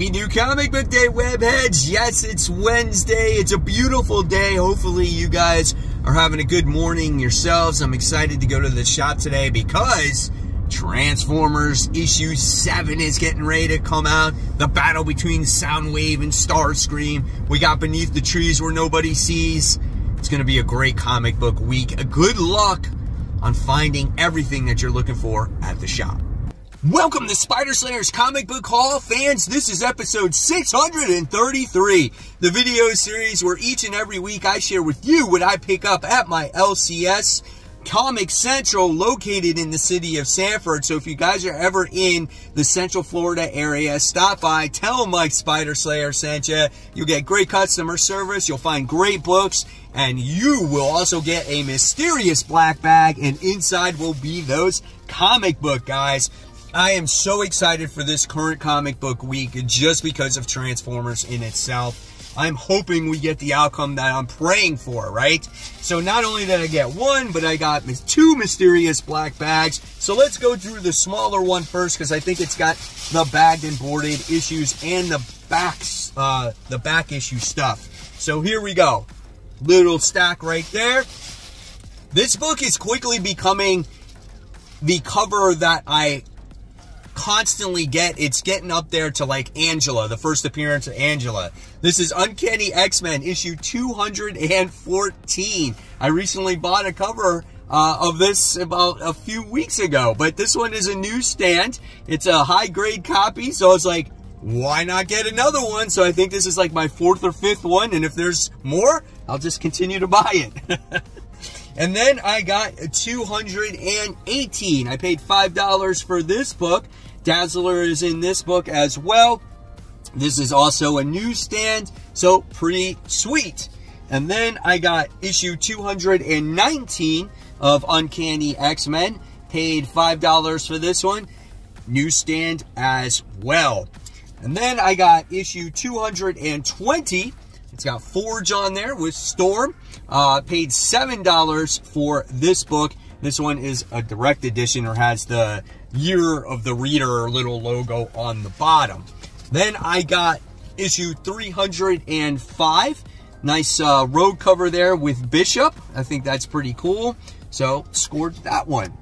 Happy New Comic Book Day, webheads! Yes, it's Wednesday. It's a beautiful day. Hopefully, you guys are having a good morning yourselves. I'm excited to go to the shop today because Transformers issue 7 is getting ready to come out. The battle between Soundwave and Starscream. We got Beneath the Trees Where Nobody Sees. It's going to be a great comic book week. Good luck on finding everything that you're looking for at the shop. Welcome to Spider Slayers Comic Book Haul fans. This is episode 633, the video series where each and every week I share with you what I pick up at my LCS Comic Central located in the city of Sanford. So if you guys are ever in the Central Florida area, stop by, tell Mike Spider Slayer sent you. You'll get great customer service, you'll find great books, and you will also get a mysterious black bag, and inside will be those comic book guys. I am so excited for this current comic book week just because of Transformers in itself. I'm hoping we get the outcome that I'm praying for, right? So not only did I get one, but I got two mysterious black bags. So let's go through the smaller one first because I think it's got the bagged and boarded issues and the backs, uh, the back issue stuff. So here we go. Little stack right there. This book is quickly becoming the cover that I constantly get, it's getting up there to like Angela, the first appearance of Angela. This is Uncanny X-Men issue 214. I recently bought a cover uh, of this about a few weeks ago, but this one is a newsstand. It's a high grade copy, so it's like, why not get another one? So I think this is like my fourth or fifth one, and if there's more, I'll just continue to buy it. and then I got 218. I paid $5 for this book, Dazzler is in this book as well. This is also a newsstand, so pretty sweet. And then I got issue 219 of Uncanny X-Men. Paid $5 for this one. Newsstand as well. And then I got issue 220. It's got Forge on there with Storm. Uh, paid $7 for this book. This one is a direct edition or has the year of the reader little logo on the bottom. Then I got issue 305. Nice uh, road cover there with Bishop. I think that's pretty cool. So scored that one.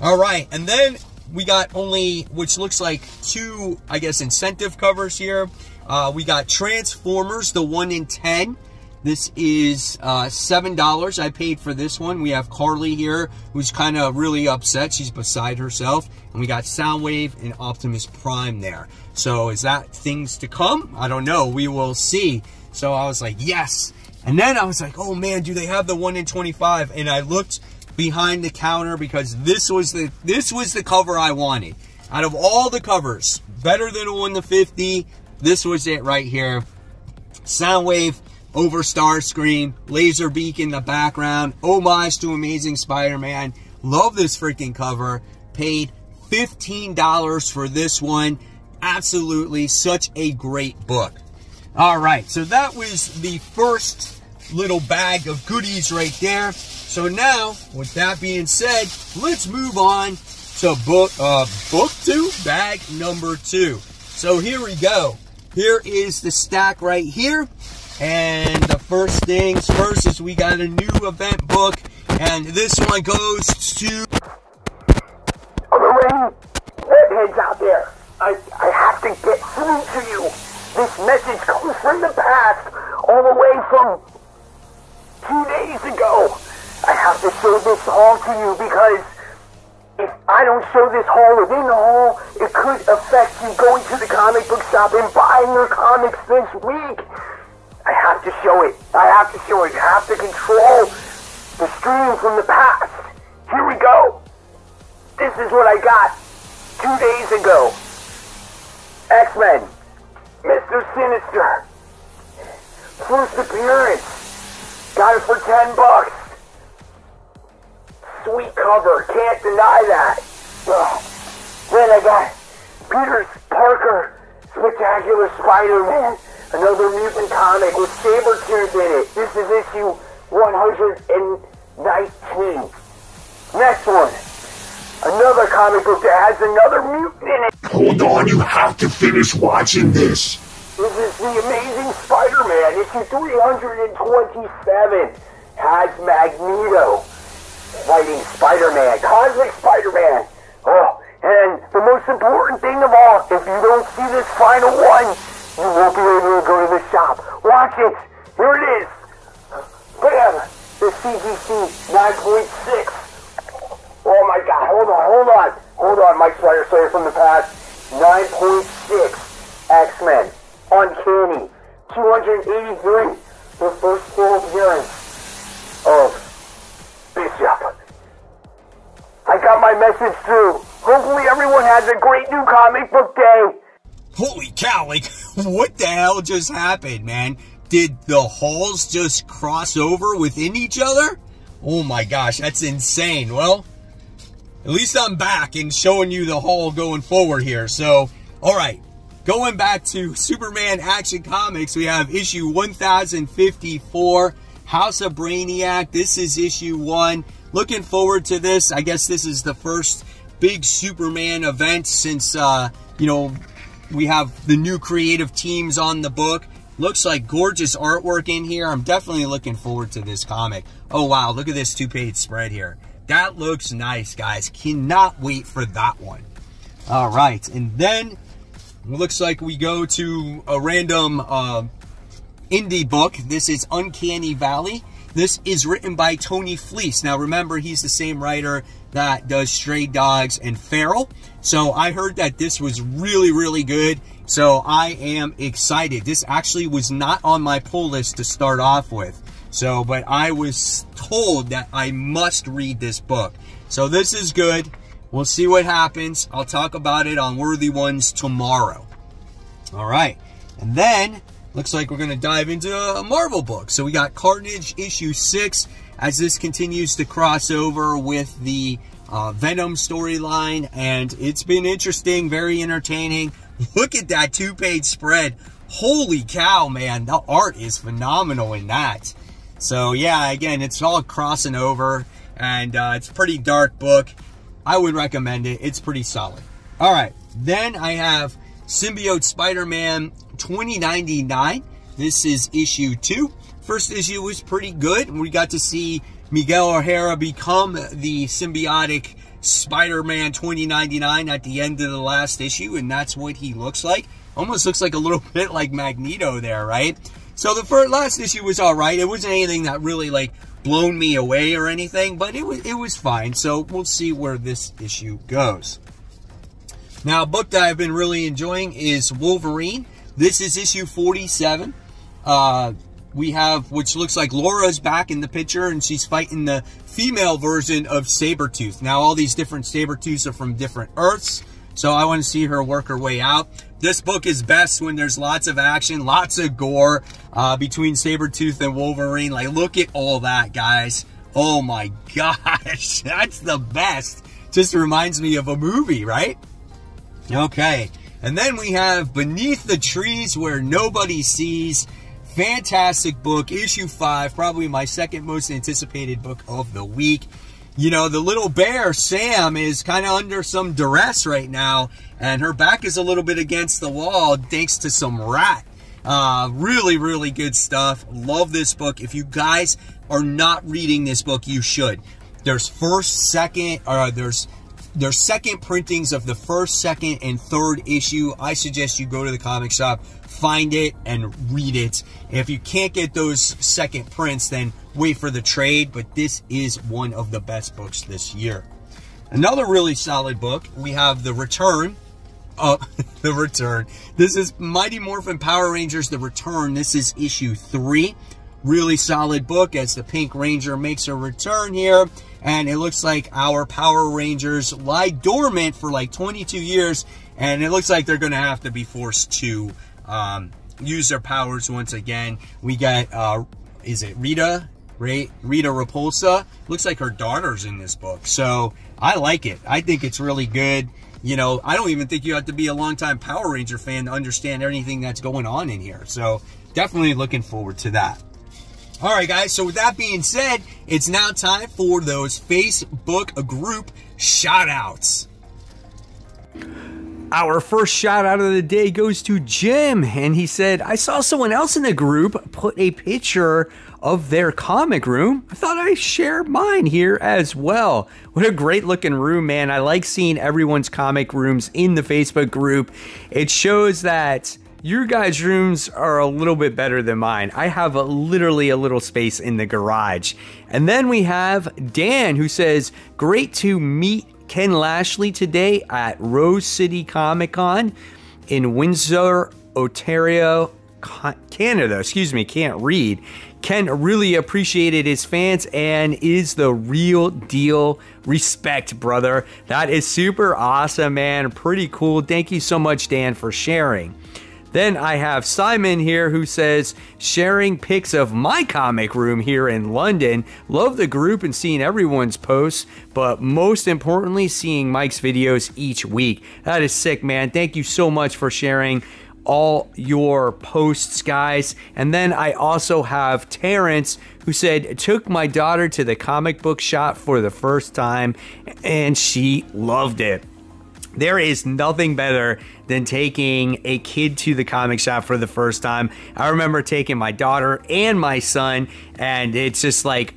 All right, and then we got only, which looks like two, I guess, incentive covers here. Uh, we got Transformers, the 1 in 10. This is uh, $7 I paid for this one. We have Carly here, who's kind of really upset. She's beside herself. And we got Soundwave and Optimus Prime there. So is that things to come? I don't know. We will see. So I was like, yes. And then I was like, oh man, do they have the 1 in 25? And I looked behind the counter because this was the this was the cover I wanted. Out of all the covers, better than a 1 to 50, this was it right here. Soundwave over Starscream, Laserbeak in the background, homage to Amazing Spider-Man. Love this freaking cover. Paid $15 for this one. Absolutely such a great book. All right, so that was the first little bag of goodies right there. So now, with that being said, let's move on to book uh, book two, bag number two. So here we go. Here is the stack right here. And the first things first is we got a new event book, and this one goes to. Webheads out there. I, I have to get through to you. This message comes from the past, all the way from two days ago. I have to show this all to you because if I don't show this haul within the haul, it could affect you going to the comic book shop and buying your comics this week. I to show it. I have to show it. You have to control the stream from the past. Here we go. This is what I got two days ago. X-Men. Mr. Sinister. First appearance. Got it for 10 bucks. Sweet cover. Can't deny that. Ugh. Then I got Peter Parker. Spectacular Spider-Man. Another mutant comic with Sabretooth in it. This is issue 119. Next one. Another comic book that has another mutant in it. Hold on, you have to finish watching this. This is the Amazing Spider-Man, issue 327. Has Magneto fighting Spider-Man, Cosmic Spider-Man. Oh, and the most important thing of all, if you don't see this final one, you won't be able to go to the shop. Watch it. Here it is. Bam! The CGC 9.6. Oh my god, hold on, hold on. Hold on, Mike Spider Slayer from the past. 9.6. X-Men. Uncanny. 283. The first full appearance of Bishop. I got my message through. Hopefully everyone has a great new comic book day. Holy cow, like, what the hell just happened, man? Did the hauls just cross over within each other? Oh my gosh, that's insane. Well, at least I'm back and showing you the hall going forward here. So, all right, going back to Superman Action Comics, we have issue 1054, House of Brainiac. This is issue one. Looking forward to this. I guess this is the first big Superman event since, uh, you know, we have the new creative teams on the book. Looks like gorgeous artwork in here. I'm definitely looking forward to this comic. Oh, wow. Look at this two-page spread here. That looks nice, guys. Cannot wait for that one. All right. And then looks like we go to a random uh, indie book. This is Uncanny Valley. This is written by Tony Fleecs. Now, remember, he's the same writer that does Stray Dogs and Feral. So I heard that this was really, really good. So I am excited. This actually was not on my pull list to start off with. So, but I was told that I must read this book. So this is good. We'll see what happens. I'll talk about it on Worthy Ones tomorrow. All right. And then looks like we're going to dive into a Marvel book. So we got Carnage issue 6 as this continues to cross over with the uh, Venom storyline. And it's been interesting, very entertaining. Look at that two-page spread. Holy cow, man. The art is phenomenal in that. So yeah, again, it's all crossing over and uh, it's a pretty dark book. I would recommend it. It's pretty solid. All right. Then I have Symbiote Spider-Man 2099. This is issue two. First issue was pretty good. We got to see Miguel O'Hara become the symbiotic Spider-Man 2099 at the end of the last issue, and that's what he looks like. Almost looks like a little bit like Magneto there, right? So the first last issue was all right. It wasn't anything that really like blown me away or anything, but it was it was fine. So we'll see where this issue goes. Now, a book that I've been really enjoying is Wolverine. This is issue 47. Uh, we have, which looks like Laura's back in the picture, and she's fighting the female version of Sabretooth. Now, all these different Sabretooths are from different Earths, so I want to see her work her way out. This book is best when there's lots of action, lots of gore uh, between Sabretooth and Wolverine. Like, look at all that, guys. Oh my gosh, that's the best. Just reminds me of a movie, right? Okay. And then we have Beneath the Trees Where Nobody Sees. Fantastic book, issue five, probably my second most anticipated book of the week. You know, the little bear, Sam, is kind of under some duress right now, and her back is a little bit against the wall thanks to some rat. Uh, really, really good stuff. Love this book. If you guys are not reading this book, you should. There's first, second, or there's there's second printings of the first, second, and third issue. I suggest you go to the comic shop, find it, and read it. And if you can't get those second prints, then wait for the trade. But this is one of the best books this year. Another really solid book, we have The Return. Uh, The Return. This is Mighty Morphin Power Rangers The Return. This is issue three. Really solid book as the Pink Ranger makes a return here. And it looks like our Power Rangers lie dormant for like 22 years. And it looks like they're going to have to be forced to um, use their powers once again. We got, uh, is it Rita? Rita Repulsa? Looks like her daughter's in this book. So I like it. I think it's really good. You know, I don't even think you have to be a longtime Power Ranger fan to understand anything that's going on in here. So definitely looking forward to that. All right, guys. So with that being said, it's now time for those Facebook group shout outs. Our first shout out of the day goes to Jim, and he said, I saw someone else in the group put a picture of their comic room. I thought I'd share mine here as well. What a great looking room, man. I like seeing everyone's comic rooms in the Facebook group. It shows that your guys' rooms are a little bit better than mine. I have a, literally a little space in the garage. And then we have Dan who says, Great to meet Ken Lashley today at Rose City Comic Con in Windsor, Ontario, Canada. Excuse me, can't read. Ken really appreciated his fans and is the real deal. Respect, brother. That is super awesome, man. Pretty cool. Thank you so much, Dan, for sharing. Then I have Simon here who says, sharing pics of my comic room here in London. Love the group and seeing everyone's posts, but most importantly, seeing Mike's videos each week. That is sick, man. Thank you so much for sharing all your posts, guys. And then I also have Terrence who said, Took my daughter to the comic book shop for the first time and she loved it. There is nothing better than taking a kid to the comic shop for the first time. I remember taking my daughter and my son, and it's just like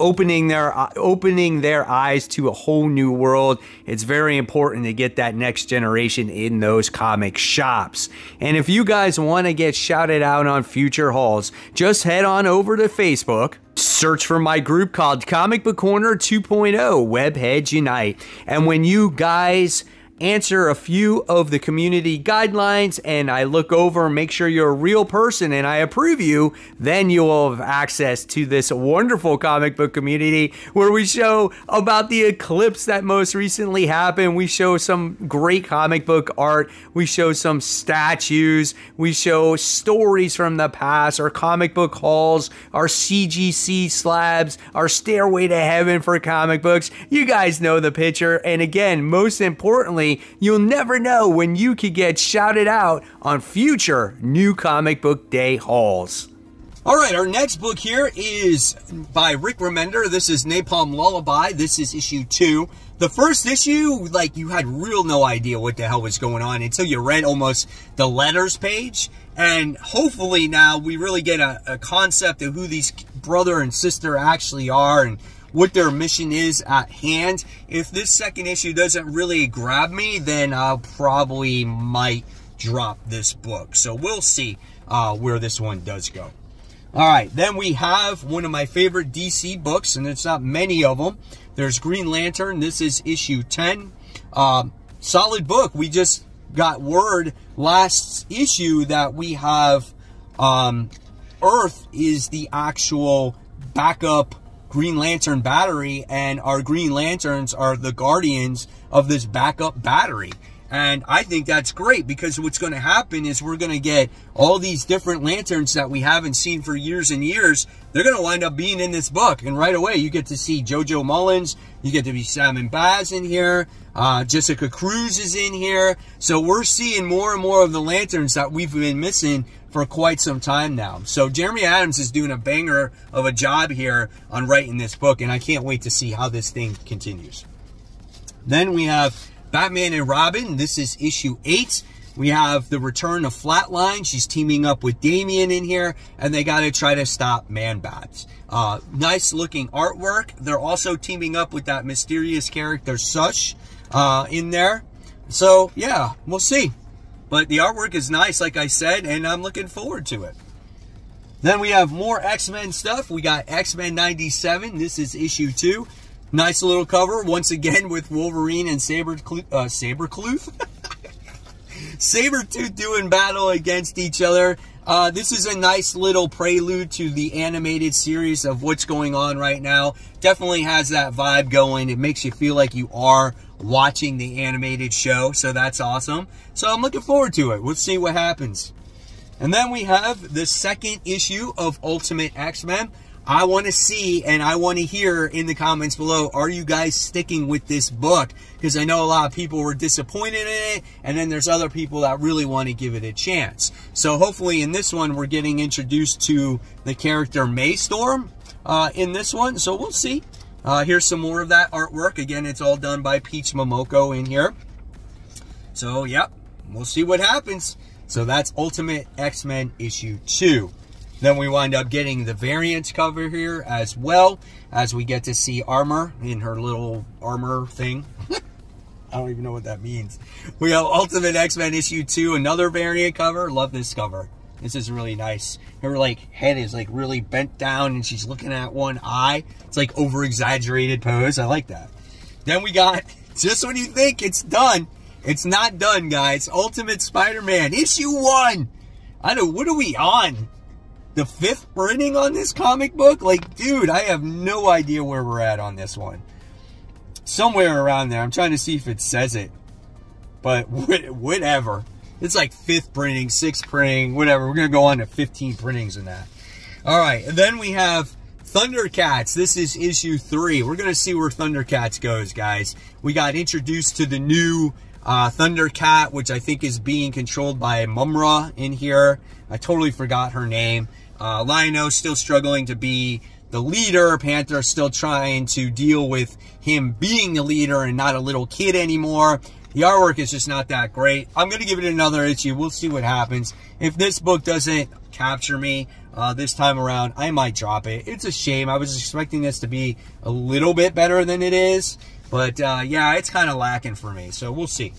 opening their uh, opening their eyes to a whole new world. It's very important to get that next generation in those comic shops. And if you guys want to get shouted out on future hauls, just head on over to Facebook. Search for my group called Comic Book Corner 2.0 Webheads Unite. And when you guys answer a few of the community guidelines and I look over and make sure you're a real person and I approve you, then you will have access to this wonderful comic book community where we show about the eclipse that most recently happened. We show some great comic book art. We show some statues. We show stories from the past, our comic book hauls, our CGC slabs, our stairway to heaven for comic books. You guys know the picture. And again, most importantly, you'll never know when you could get shouted out on future New Comic Book Day hauls. All right, our next book here is by Rick Remender. This is Napalm Lullaby. This is issue two. The first issue, like, you had real no idea what the hell was going on until you read almost the letters page. And hopefully now we really get a, a concept of who these brother and sister actually are and what their mission is at hand. If this second issue doesn't really grab me, then I'll probably might drop this book. So we'll see uh, where this one does go. All right, then we have one of my favorite DC books, and it's not many of them. There's Green Lantern. This is issue 10. Um, solid book. We just got word last issue that we have um, Earth is the actual backup Green Lantern battery, and our Green Lanterns are the guardians of this backup battery. And I think that's great because what's going to happen is we're going to get all these different lanterns that we haven't seen for years and years. They're going to wind up being in this book. And right away, you get to see JoJo Mullein. You get to be Simon Baz in here. Uh, Jessica Cruz is in here. So we're seeing more and more of the lanterns that we've been missing for quite some time now. So Jeremy Adams is doing a banger of a job here on writing this book, and I can't wait to see how this thing continues. Then we have Batman and Robin. This is issue 8. We have the return of Flatline. She's teaming up with Damian in here, and they got to try to stop Man-Bats. Uh, nice looking artwork. They're also teaming up with that mysterious character, Shush, uh, in there. So, yeah, we'll see. But the artwork is nice, like I said, and I'm looking forward to it. Then we have more X-Men stuff. We got X-Men 97. This is issue 2. Nice little cover, once again, with Wolverine and Saber, uh, Sabretooth. Sabretooth doing battle against each other. Uh, this is a nice little prelude to the animated series of what's going on right now. Definitely has that vibe going. It makes you feel like you are watching the animated show, so that's awesome. So I'm looking forward to it. We'll see what happens. And then we have the second issue of Ultimate X-Men. I want to see and I want to hear in the comments below, are you guys sticking with this book? Because I know a lot of people were disappointed in it, and then there's other people that really want to give it a chance. So hopefully in this one, we're getting introduced to the character Maystorm uh, in this one. So we'll see. Uh, here's some more of that artwork. Again, it's all done by Peach Momoko in here. So, yep, we'll see what happens. So that's Ultimate X-Men issue 2. Then we wind up getting the variant cover here as well, as we get to see Armor in her little armor thing. I don't even know what that means. We have Ultimate X-Men issue 2, another variant cover. Love this cover. This is really nice. Her like head is like really bent down and she's looking at one eye. It's like over exaggerated pose. I like that. Then we got, just when you think it's done, it's not done, guys. Ultimate Spider-Man issue 1. I don't what are we on? The fifth printing on this comic book? Like, dude, I have no idea where we're at on this one. Somewhere around there. I'm trying to see if it says it. But whatever. It's like fifth printing, sixth printing, whatever. We're going to go on to 15 printings in that. All right. And then we have Thundercats. This is issue three. We're going to see where Thundercats goes, guys. We got introduced to the new uh, Thundercat, which I think is being controlled by Mumm-Ra in here. I totally forgot her name. Uh, Lion-O still struggling to be the leader. Panther still trying to deal with him being the leader and not a little kid anymore. The artwork is just not that great. I'm going to give it another issue. We'll see what happens. If this book doesn't capture me uh, this time around, I might drop it. It's a shame. I was expecting this to be a little bit better than it is. But uh, yeah, it's kind of lacking for me. So we'll see.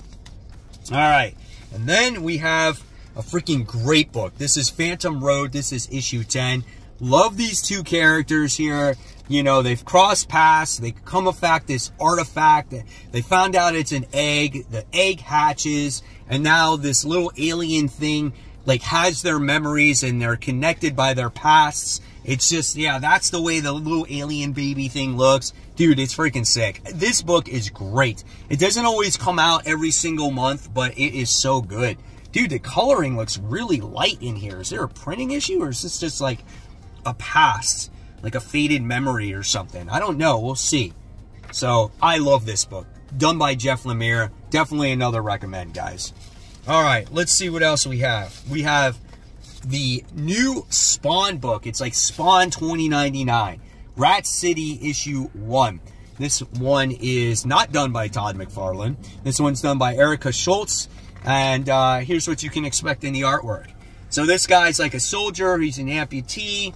All right. And then we have a freaking great book. This is Phantom Road. This is issue 10. Love these two characters here. You know, they've crossed paths. They come effect this artifact. They found out it's an egg. The egg hatches. And now this little alien thing, like, has their memories and they're connected by their pasts. It's just, yeah, that's the way the little alien baby thing looks. Dude, it's freaking sick. This book is great. It doesn't always come out every single month, but it is so good. Dude, the coloring looks really light in here. Is there a printing issue or is this just like a past, like a faded memory or something? I don't know. We'll see. So I love this book. Done by Jeff Lemire. Definitely another recommend, guys. All right, let's see what else we have. We have the new Spawn book. It's like Spawn 2099. Rat City issue 1. This one is not done by Todd McFarlane. This one's done by Erica Schultz and uh, here's what you can expect in the artwork. So this guy's like a soldier. He's an amputee.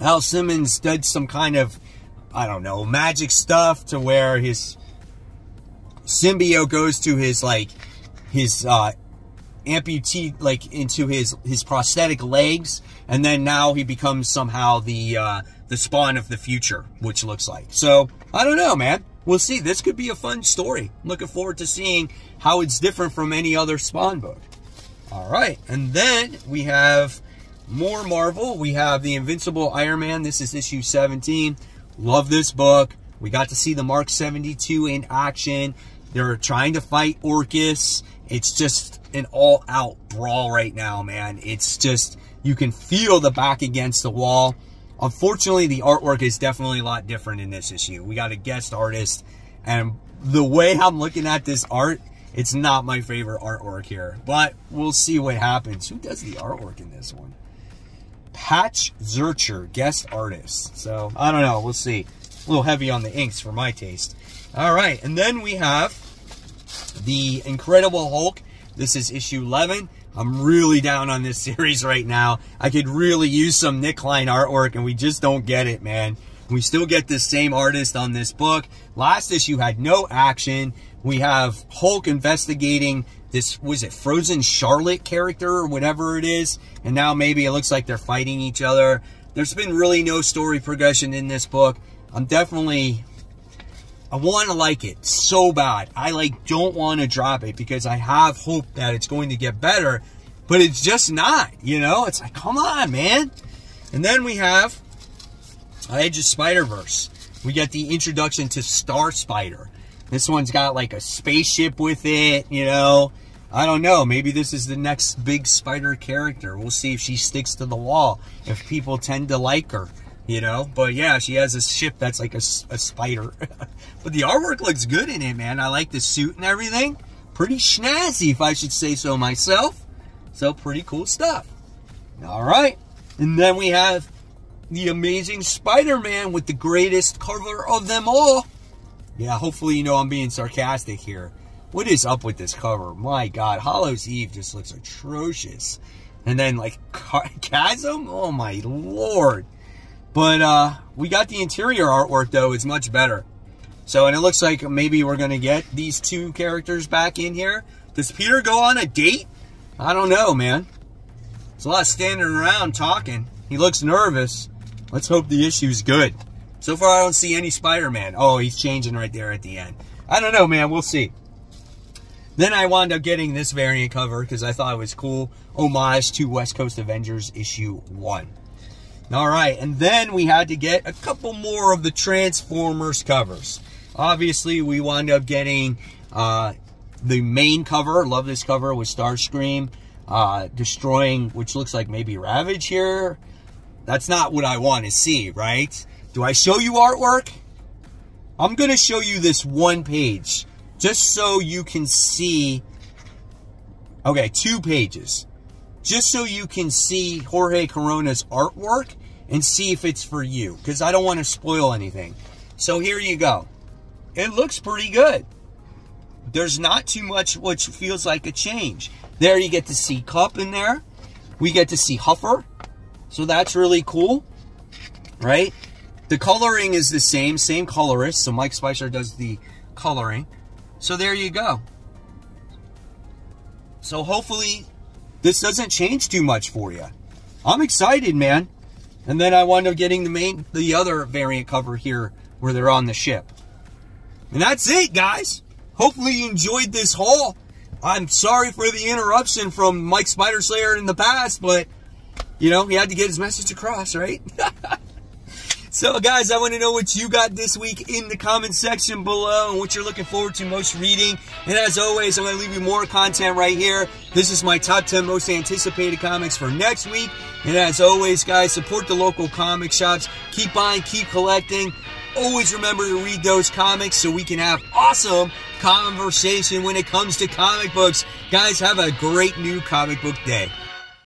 Al Simmons did some kind of, I don't know, magic stuff to where his symbiote goes to his, like, his uh, amputee, like, into his, his prosthetic legs. And then now he becomes somehow the, uh, the spawn of the future, which looks like. So, I don't know, man we'll see. This could be a fun story. looking forward to seeing how it's different from any other Spawn book. All right, and then we have more Marvel. We have the Invincible Iron Man. This is issue 17. Love this book. We got to see the Mark 72 in action. They're trying to fight Orchis. It's just an all-out brawl right now, man. It's just, you can feel the back against the wall. Unfortunately, the artwork is definitely a lot different in this issue. We got a guest artist, and the way I'm looking at this art, it's not my favorite artwork here. But we'll see what happens. Who does the artwork in this one? Patch Zircher, guest artist. So, I don't know. We'll see. A little heavy on the inks for my taste. All right, and then we have the Incredible Hulk. This is issue 11. I'm really down on this series right now. I could really use some Nic Klein artwork, and we just don't get it, man. We still get the same artist on this book. Last issue had no action. We have Hulk investigating this, was it Frozen Charlotte character or whatever it is. And now maybe it looks like they're fighting each other. There's been really no story progression in this book. I'm definitely I want to like it so bad. I like don't want to drop it because I have hope that it's going to get better, but it's just not, you know? It's like, come on, man. And then we have Edge of Spider-Verse. We get the introduction to Star Spider. This one's got like a spaceship with it, you know? I don't know. Maybe this is the next big spider character. We'll see if she sticks to the wall, if people tend to like her. You know, but yeah, she has a ship that's like a, a spider. but the artwork looks good in it, man. I like the suit and everything. Pretty snazzy, if I should say so myself. So pretty cool stuff. All right. And then we have the amazing Spider-Man with the greatest cover of them all. Yeah, hopefully you know I'm being sarcastic here. What is up with this cover? My God, Hallows Eve just looks atrocious. And then like Chasm, oh my Lord. But uh, we got the interior artwork though, it's much better. So, and it looks like maybe we're going to get these two characters back in here. Does Peter go on a date? I don't know, man. There's a lot of standing around talking. He looks nervous. Let's hope the issue's good. So far, I don't see any Spider-Man. Oh, he's changing right there at the end. I don't know, man. We'll see. Then I wound up getting this variant cover because I thought it was cool. Homage to West Coast Avengers issue 1. All right, and then we had to get a couple more of the Transformers covers. Obviously, we wound up getting uh, the main cover. Love this cover with Starscream uh, destroying, which looks like maybe Ravage here. That's not what I want to see, right? Do I show you artwork? I'm going to show you this one page just so you can see. Okay, two pages just so you can see Jorge Corona's artwork and see if it's for you because I don't want to spoil anything. So here you go. It looks pretty good. There's not too much which feels like a change. There you get to see Kup in there. We get to see Huffer. So that's really cool, right? The coloring is the same, same colorist. So Mike Spicer does the coloring. So there you go. So hopefully this doesn't change too much for you. I'm excited, man. And then I wound up getting the main, the other variant cover here where they're on the ship. And that's it, guys. Hopefully you enjoyed this haul. I'm sorry for the interruption from Mike Spider Slayer in the past, but, you know, he had to get his message across, right? So, guys, I want to know what you got this week in the comment section below and what you're looking forward to most reading. And as always, I'm going to leave you more content right here. This is my top 10 most anticipated comics for next week. And as always, guys, support the local comic shops. Keep buying, keep collecting. Always remember to read those comics so we can have awesome conversation when it comes to comic books. Guys, have a great new comic book day.